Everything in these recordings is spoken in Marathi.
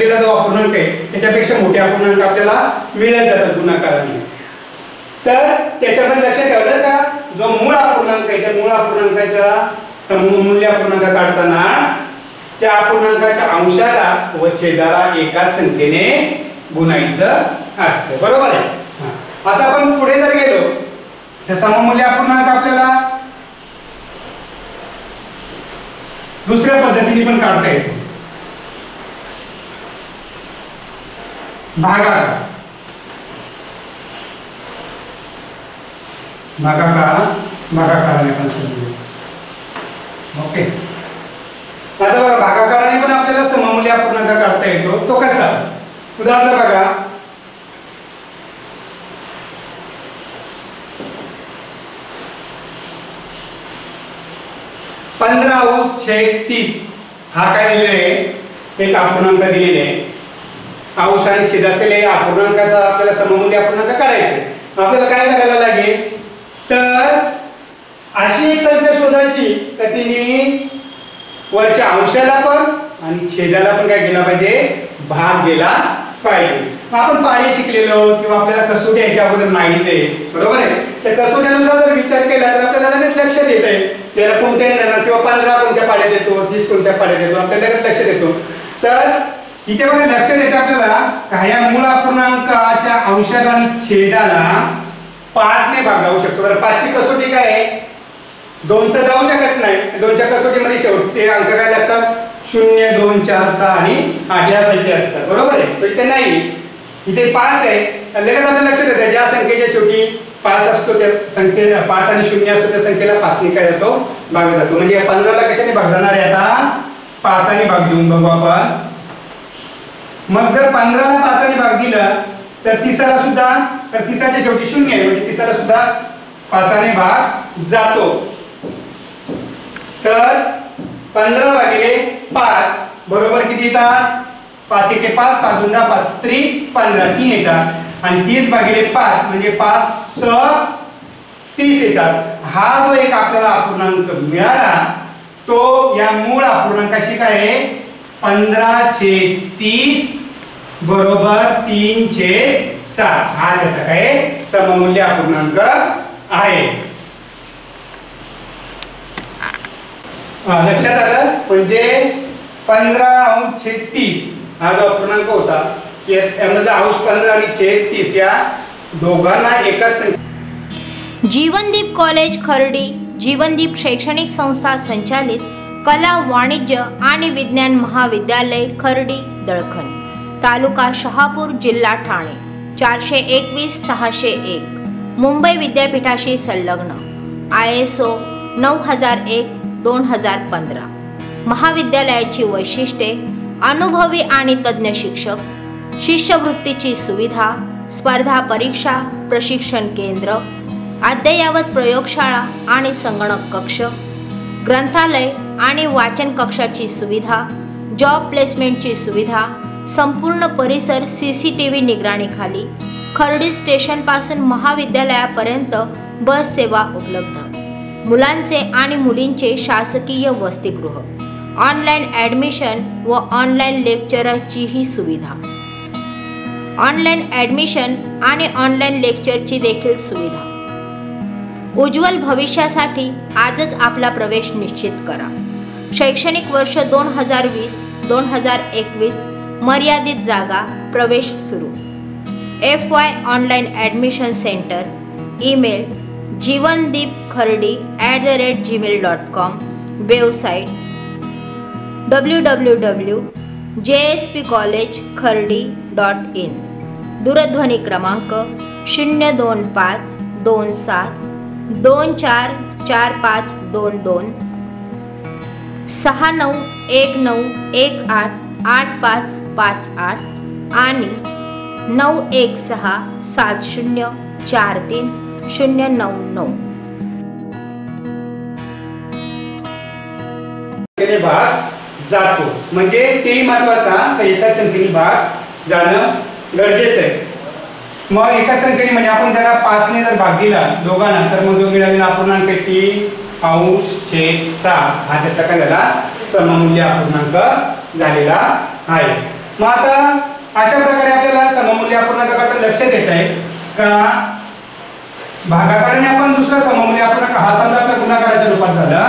दिलेला जो अपूर्णांक आहे त्याच्यापेक्षा मोठे अपूर्णांक आपल्याला मिळत जातात गुणाकाराने. तर त्याच्यामध्ये लक्षात ठेवायचं का जो मूळ अपूर्णांक आहे त्या मूळ अपूर्णांकाच्या सममूल्य अपूर्णांक काढताना त्या अपूर्णांकाच्या अंशाला व छेदाला एकाच संख्येने गुणायचं असतं. बरोबर आहे? आता आपण पुढे जर गेलो तर सममूल्य अपूर्णांक आपल्याला दुसऱ्या पद्धतीने पण काढता येतो. भागाकार. भागाकार भागाकाराने पण समजूया ओके. आता बघा भागाकाराने पण आपल्याला सममूल्य अपूर्णांक काढता येतो. तो कसा? उदाहरण बघा. पंधरा अंश छेद तीस. हा काय दिलेला आहे एक अपूर्णांक दिलेले आहे अंश आणि छेद असलेले या अपूर्णांकाचा आपल्याला सममूल्य अपूर्णांक काढायचे. आपल्याला काय करायला लागेल? तर अशी एक संख्या शोधायची तर तिने वरच्या अंशाला पण आणि छेदाला पण काय केला पाहिजे? भाग गेला पाहिजे. मग आपण पाणी शिकलेलो किंवा आपल्याला कसोटी याच्या अगोदर माहीत आहे. बरोबर आहे? त्या कसोट्यानुसार जर विचार केला तर आपल्याला लगेच लक्षात येत आहे. त्याला कोणत्या येणार किंवा पंधरा कोणत्या पाड्यात येतो तीस कोणत्या पाड्यात येतो आपल्याला लगेच लक्षात येतो तर इथे बघा लक्षात येते आपल्याला का या मूळ अंशाला आणि छेदाला पाचने भाग जाऊ शकतो. तर पाचची कसोटी काय आहे? दोन तर जाऊ शकत नाही. दोनच्या कसोटीमध्ये शेवट ते अंक काय लागतात? शून्य दोन चार सहा आणि आठ यापैकी असतात. बरोबर आहे? तर इथे नाही. इथे पाच आहे. लगेच आपल्या लक्षात येतं. ज्या संख्येच्या शेवटी पाच असतो त्या संख्ये पाच आणि शून्य असतो त्या संख्येला पाचने काय जातो भाग जातो. म्हणजे या पंधराला कशाने भाग जाणार आहे आता? पाचाने भाग देऊन बघू आपण. मग जर पंधराला पाचाने भाग दिला तर तिसाला सुद्धा तर तिसाच्या शेवटी शून्य आहे म्हणजे तिसाला सुद्धा पाचाने भाग जातो. तर पंधरा भागिले पाच बरोबर किती येतात? पाच एके पाच पाच दोनदा पाच त्री पंधरा तीन येतात. आणि तीस भागिले पाच म्हणजे पाच स तीस येतात. हा जो एक आपल्याला अपूर्णांक मिळाला तो या मूळ अपूर्णांकाशी काय आहे? पंधरा छे तीस बरोबर तीन सात हा त्याचा काय सममूल्य अपूर्णांक आहे. लक्षात आलं? म्हणजे पंधरा अंश छेद तीस हा जो अपूर्णांक होता या- अंश पंधरा आणि छेद तीस या दोघांना एकाच संख्या. जीवनदीप कॉलेज खर्डी जीवनदीप शैक्षणिक संस्था संचालित कला वाणिज्य आणि विज्ञान महाविद्यालय खर्डी दळखन तालुका शहापूर जिल्हा ठाणे चारशे एकवीस सहाशे एक मुंबई विद्यापीठाशी संलग्न आय एस ओ नऊ हजार एक दोन हजार पंधरा. महाविद्यालयाची वैशिष्ट्ये अनुभवी आणि तज्ज्ञ शिक्षक शिष्यवृत्तीची सुविधा स्पर्धा परीक्षा प्रशिक्षण केंद्र अद्ययावत प्रयोगशाळा आणि संगणक कक्ष ग्रंथालय आणि वाचन कक्षाची सुविधा जॉब प्लेसमेंटची सुविधा संपूर्ण परिसर सी सी टी व्ही निगराणीखाली खर्डी स्टेशनपासून महाविद्यालयापर्यंत बस सेवा उपलब्ध. मुलांचे आणि मुलींचे शासकीय वसतिगृह ऑनलाईन ॲडमिशन व ऑनलाईन लेक्चरचीही सुविधा. ऑनलाईन ॲडमिशन आणि ऑनलाईन लेक्चरची देखील सुविधा. उज्ज्वल भविष्यासाठी आजच आपला प्रवेश निश्चित करा. शैक्षणिक वर्ष दोन हजार वीस दोन हजार एकवीस मर्यादित जागा प्रवेश सुरू. F Y online admission centre email Jeevandeep Khardi at the rate Gmail dot com website W W W J S P college Khardi dot in. दूरध्वनी क्रमांक शून्य दोन पाच दोन सात दोन चार चार पाच दोन दोन सहा नऊ एक नऊ एक आठ आठ पाच पाच आठ आणि नऊ एक सहा सात शून्य चार तीन शून्य नऊ नऊ. भाग जातो. म्हणजे तेही महत्त्वाचा एका संख्येने भाग जाणं गरजेचं आहे. मग एका संख्येने म्हणजे आपण त्याला पाचने जर भाग दिला दोघांना तर मग जो मिळालेला अपूर्णांक तीन अंश छेद सहा हा त्याचा काय झाला सममूल्य अपूर्णांक झालेला आहे. मग आता अशा प्रकारे आपल्याला सममूल्य अपूर्णांक अपूर्णांकाकडे लक्ष देत आहे. का भागाकाराने आपण दुसरा सममूल्य अपूर्णांक हा समजा आपल्या गुणाकाराच्या रूपात झाला.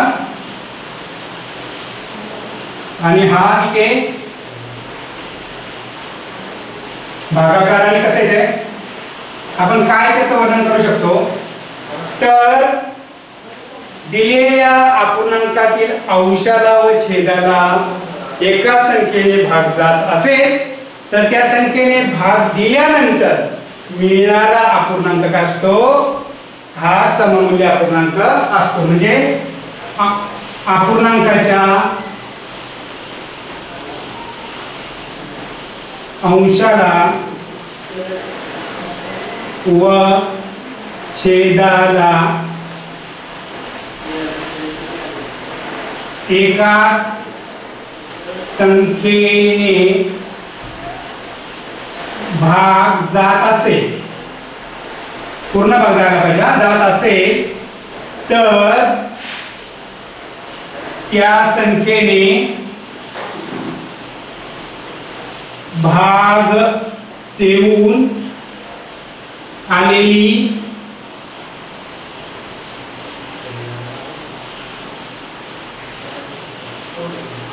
आणि हा इथे भागाकाराने कसं येते आपण काय त्याचं वर्णन करू शकतो? तर दिलेल्या अपूर्णांकातील अंशाला व छेदाला एका संख्येने भाग जात असेल तर त्या संख्येने भाग दिल्यानंतर मिळणारा अपूर्णांक काय असतो? हा सममूल्य अपूर्णांक असतो. म्हणजे अपूर्णांकाच्या अंशाला व छेदाला एकाच संख्येने भाग जात असेल पूर्ण भाग जायला पाहिजे जात असेल तर त्या संख्येने भाग देऊन आलेली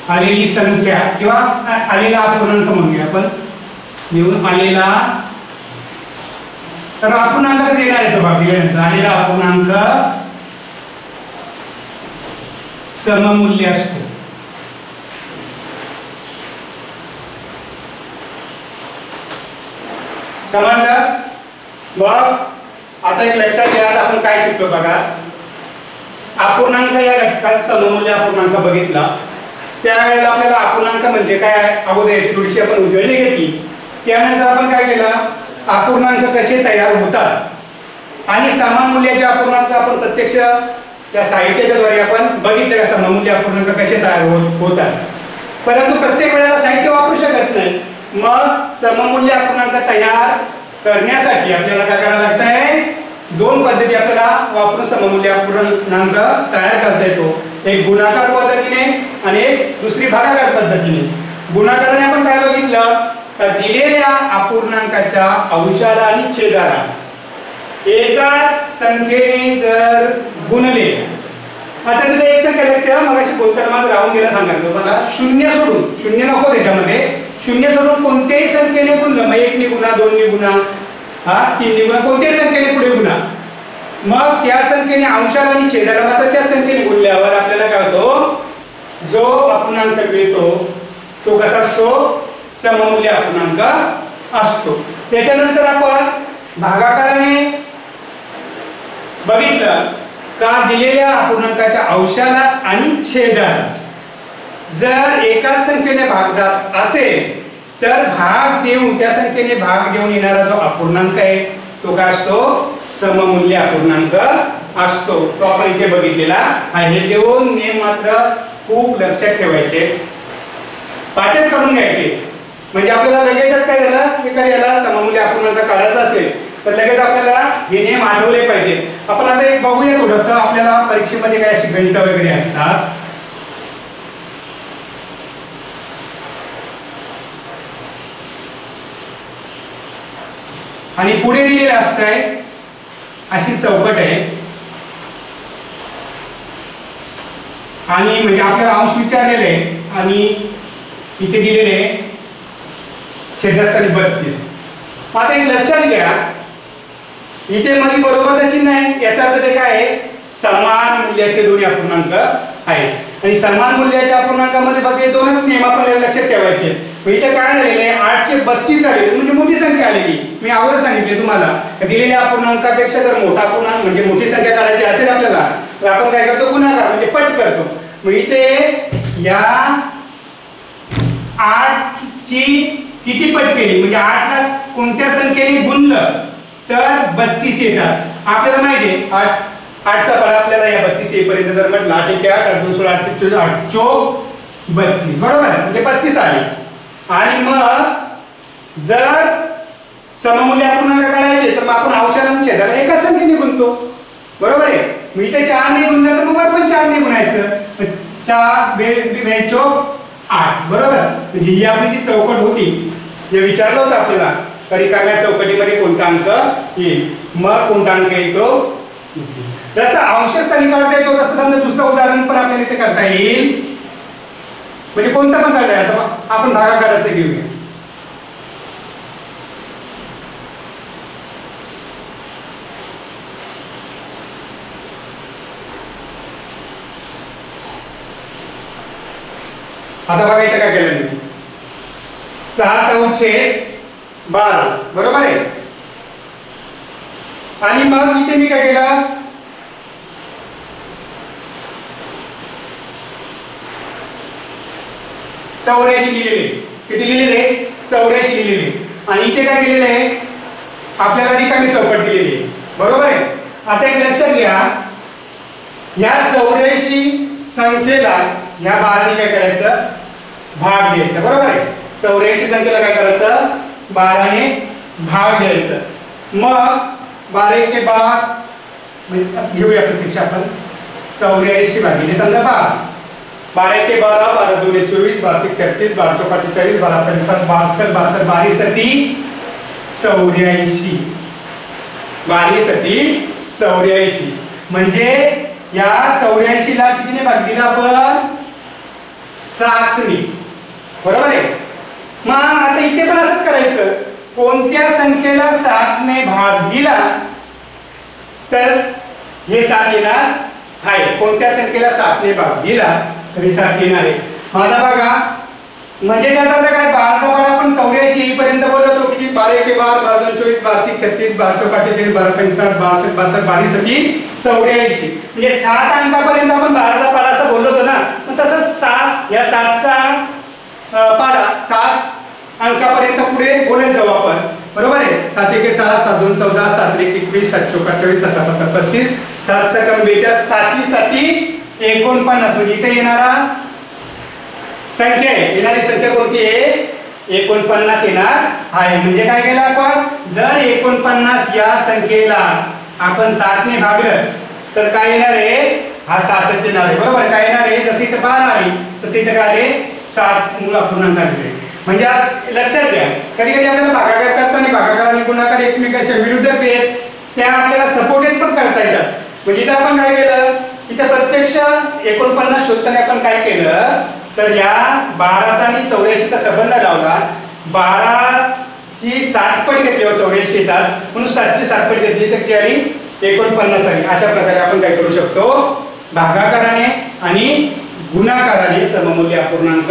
आलेली संख्या किंवा आलेला अपूर्णांक म्हणूया आपण. येऊन आलेला तर अपूर्णांक येणार आहे तो भाग दिल्यानंतर आलेला अपूर्णांक सममूल्य असतो. समजलं? मग आता एक लक्षात घ्या आपण काय शिकतो बघा. अपूर्णांक या घटकात सममूल्य अपूर्णांक बघितला. त्यावेळेला आपल्याला अपूर्णांक म्हणजे काय? अगोदर याची थोडीशी आपण उजळणी घेतली. त्यानंतर आपण काय केलं? अपूर्णांक कसे तयार होतात? आणि समान मूल्याचे अपूर्णांक आपण प्रत्यक्ष त्या साहित्याच्या द्वारे आपण बघितले का? सममूल्य अपूर्णांक कसे तयार होत होतात? परंतु प्रत्येक वेळेला साहित्य वापरू शकत नाही. मग सममूल्य अपूर्णांक तयार करण्यासाठी आपल्याला काय करावं लागत आहे दोन पद्धती आपल्याला वापरून सममूल्य अपूर्णांक तयार करता येतो. एक गुणाकार पद्धतीने आणि एक दुसरी भागाकार पद्धतीने. गुणाकाराने आपण काय बघितलं? तर दिलेल्या अपूर्णांकाच्या अंशाला आणि छेदाला. एकाच संख्येने जर गुणले. आता तिथे एक संख्या लक्षात मगाशी बोलताना माझं राहून गेला सांगायचं मला शून्य सोडून शून्य नको त्याच्यामध्ये. शून्य सोडून कोणत्याही संख्येने गुणलं. मग एक गुणा दोन गुणा. हा तीन गुणा कोणत्याही संख्येने पुढे गुणा. मग त्या संख्येने अंशाला आणि छेदाला मात्र त्या संख्येने गुणल्यावर आपल्याला काय होतो? जो अपूर्णांक मिळतो तो कसा असतो? सममूल्य अपूर्णांक असतो. त्याच्यानंतर आपण भागाकाराने बघितलं का दिलेल्या अपूर्णांकाच्या अंशाला आणि छेदाला. जर एकाच संख्येने भाग जात असेल तर भाग देऊन त्या संख्येने भाग देऊन येणारा जो अपूर्णांक आहे तो काय असतो? सममूल्य अपूर्णांक असतो. तो आपण इथे बघितलेला आहे. हे दोन नियम मात्र खूप लक्षात ठेवायचे. पाठच करून घ्यायचे. म्हणजे आपल्याला लगेचच काय झालं? की काय याला सममूल्य अपूर्णांक काढायचा असेल तर लगेच आपल्याला हे नियम आठवले पाहिजे. आपण आता एक बघूया थोडस आपल्याला परीक्षेमध्ये काय अशी गणित वगैरे असतात. आणि पुढे दिलेलं असतंय अशी चौकट आहे. आणि म्हणजे आपल्याला अंश विचारलेले आणि इथे दिलेले छेदस्थानी बत्तीस. आता एक लक्षात घ्या. इथे मध्ये बरोबरचं चिन्ह आहे. याचा अर्थ ते काय आहे? समान मूल्याचे दोन्ही अपूर्णांक आहेत. आणि समान मूल्याच्या अपूर्णांकामध्ये फक्त हे दोनच नियम आपल्याला लक्षात ठेवायचे इथे काय झालेले आहे आठशे बत्तीस आले म्हणजे मोठी संख्या आलेली. मी अगोदर सांगितले तुम्हाला. दिलेल्या अपूर्णांकापेक्षा जर मोठा अपूर्णांक म्हणजे मोठी संख्या काढायची असेल आपल्याला तर आपण काय करतो? गुणाकार म्हणजे पट करतो. मग इथे या आठ ची किती पट केली? म्हणजे आठला कोणत्या संख्येने गुणलं? तर बत्तीस येतात. आपल्याला माहिती आहे आठ आठचा फळ आपल्याला या बत्तीस येईपर्यंत जर म्हटलं आठ एक आठ आठ दोन सोळा आठ एक चोवीस, आठ चोक बत्तीस. बरोबर? आहे? म्हणजे बत्तीस आले. आणि मग जर सममूल्य आपण काढायचे तर मग आपण औषधांच्या छेदाला एकाच संख्येने गुणतो. बरोबर आहे? मी ते चार नाही गुणलं तर मग पण चार नाही गुणायचं. चार बे आठ बरोबर? म्हणजे ही आपली जी चौकट होती जे विचारलं होतं आपल्याला तर रिकाम्या चौकटीमध्ये कोणता अंक येईल? मग कोणता अंक येतो? जसं अंशस्थानी काढता येतो तसं समजा दुसरं उदाहरण पण आपल्याला इथे करता येईल. म्हणजे कोणतं पण करता येईल. आता आपण भागाकाराचं घेऊया. आता बघा इथं काय केलं मी. सात अंशे बारा. बरोबर आहे? आणि मग इथे मी काय केलं? चौऱ्याऐंशी लिहिलेले. किती लिहिलेले? चौऱ्याऐंशी लिहिलेले. आणि इथे काय केलेलं? आहे आपल्याला रिकामी चौकट दिलेली. आहे बरोबर आहे? आता एक लक्षात घ्या. या चौऱ्याऐंशी संख्येला ह्या बाराने काय करायचं? भाग द्यायचा बरोबर आहे? चौऱ्याऐंशी संख्येला काय करायचं? बाराने भाग द्यायचं मग बारा एके बार घेऊया प्रत्यक्ष आपण. चौऱ्याऐंशी भागिले समजा बारा. बारा एके बारा बारा दोन चोवीस बारा ते छत्तीस बारा चौका चाळीस बारा पंचवीस बासष्ट बहात्तर बारी सती चौऱ्याऐंशी. बारी सती चौऱ्याऐंशी. म्हणजे या चौऱ्याऐंशीला कितीने भाग दिला आपण? सातने. बरोबर आहे? मग आता इथे पण असंच करायचं. कोणत्या संख्येला सातने भाग दिला तर हे सात येणार आहे. कोणत्या संख्येला सातने भाग दिला तरी सात येणार आहे. माझा बघा म्हणजे त्याचा आता काय? बाराचा पाडा आपण चौऱ्याऐंशी पर्यंत बोलत होतो किती बारा एके बार बारा दोन चोवीस बारा तीन छत्तीस बारा चौक अठ्ठेचाळीस बारा पंचसाठ बासष्ट बहात्तर बावीस चौऱ्याऐंशी. म्हणजे सात अंकापर्यंत आपण बाराचा पाडा असं बोललो होतो ना. मग तसंच सात या सातचा पाडा सात अंकापर्यंत पुढे बोलत जाऊ आपण. बरोबर आहे? सात एके सहा सात दोन चौदा सात एक एकवीस सात चौक अठ्ठावीस सात पत्ता पस्तीस सात सकम बेचाळीस साती साती एकोणपन्नास. म्हणजे इथे येणारा संख्या आहे. येणारी संख्या कोणती आहे? एकोणपन्नास येणार आहे. म्हणजे काय केलं आपण? जर एकोणपन्नास या संख्येला आपण सातने भागलं तर काय येणार आहे? हा सातचे येणार आहे. बरोबर? काय येणार आहे. जसं इथं बारा आली तसं इथं काय आले सात मूळ अपूर्णांक आलेले म्हणजे लक्षात घ्या कधी कधी आपल्याला भागाकार करताना भागाकार आणि गुणाकार एकमेकांच्या विरुद्ध क्रियेत त्या आपल्याला सपोर्टेड पण करता येतात. म्हणजे इथं आपण काय केलं? इथं प्रत्यक्ष एकोणपन्नास शोधताना आपण काय केलं? तर या बाराचा आणि चौऱ्याऐंशीचा संबंध लावला. बाराची सात पट घेतली हो चौऱ्याऐंशी येतात. म्हणून सातची सात पट घेतली. तर ती आली एकोणपन्नास आली अशा प्रकारे आपण काय करू शकतो? भागाकाराने आणि गुणाकाराने सममूल्य अपूर्णांक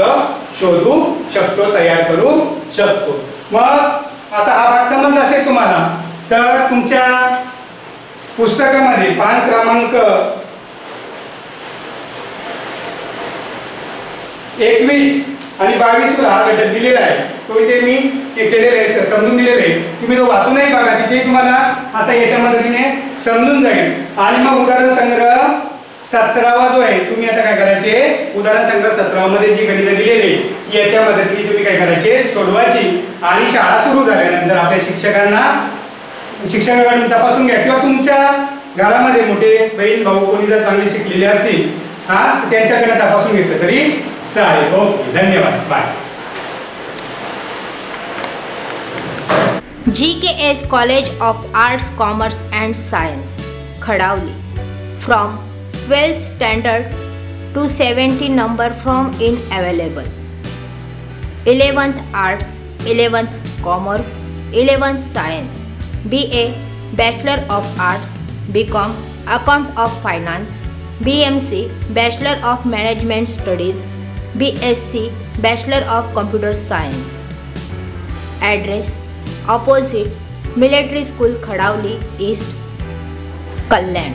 शोधू शकतो तयार करू शकतो. मग आता हा भाग समजला असेल तुम्हाला तर तुमच्या पुस्तकामध्ये पान क्रमांक एकवीस आणि बावीस वर हा घटक दिलेला आहे. तो इथे मी हे केलेला आहे समजून दिलेला आहे. तुम्ही तो वाचूनही बघा तिथे तुम्हाला आता याच्या मदतीने समजून जाईल. आणि मग उदाहरण संग्रह सतरावा जो आहे तुम्ही आता काय करायचे? उदाहरण संग्रह सतरावा मध्ये जी गणित दिलेली याच्या मदतीने तुम्ही काय करायचे? सोडवायची. आणि शाळा सुरू झाल्यानंतर आपल्या शिक्षकांना शिक्षकाकडून तपासून घ्या. किंवा तुमच्या घरामध्ये मोठे बहीण भाऊ कोणी जर चांगले शिकलेले असतील हा त्यांच्याकडे तपासून घेतलं तरी चालेल. ओके धन्यवाद. Bye G K S college of arts commerce and science Khadavali. From 12th standard to 70 number from in available. 11th Arts, 11th Commerce, 11th Science, BA Bachelor of Arts, BCom Account of Finance, BMC Bachelor of Management Studies, BSc Bachelor of Computer Science. Address opposite Military School Khadauli East, Kalyan.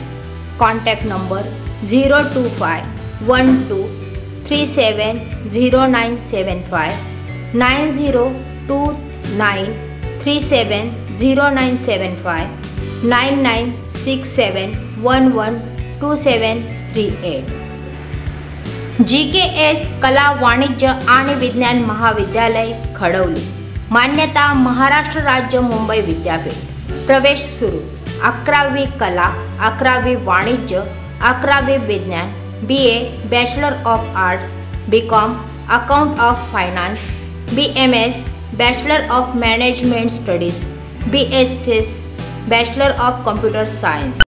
Contact number zero two five one two three seven zero nine seven five nine zero two nine three seven zero nine seven five nine nine six seven one one two seven three eight G K S कला वाणिज्य आणि विज्ञान महाविद्यालय खडवली मान्यता महाराष्ट्र राज्य मुंबई विद्यापीठ प्रवेश सुरू अकरावी कला अकरावी वाणिज्य अकरावी विज्ञान B A bachelor of arts B com account of finance B M S bachelor of management studies B S S bachelor of computer science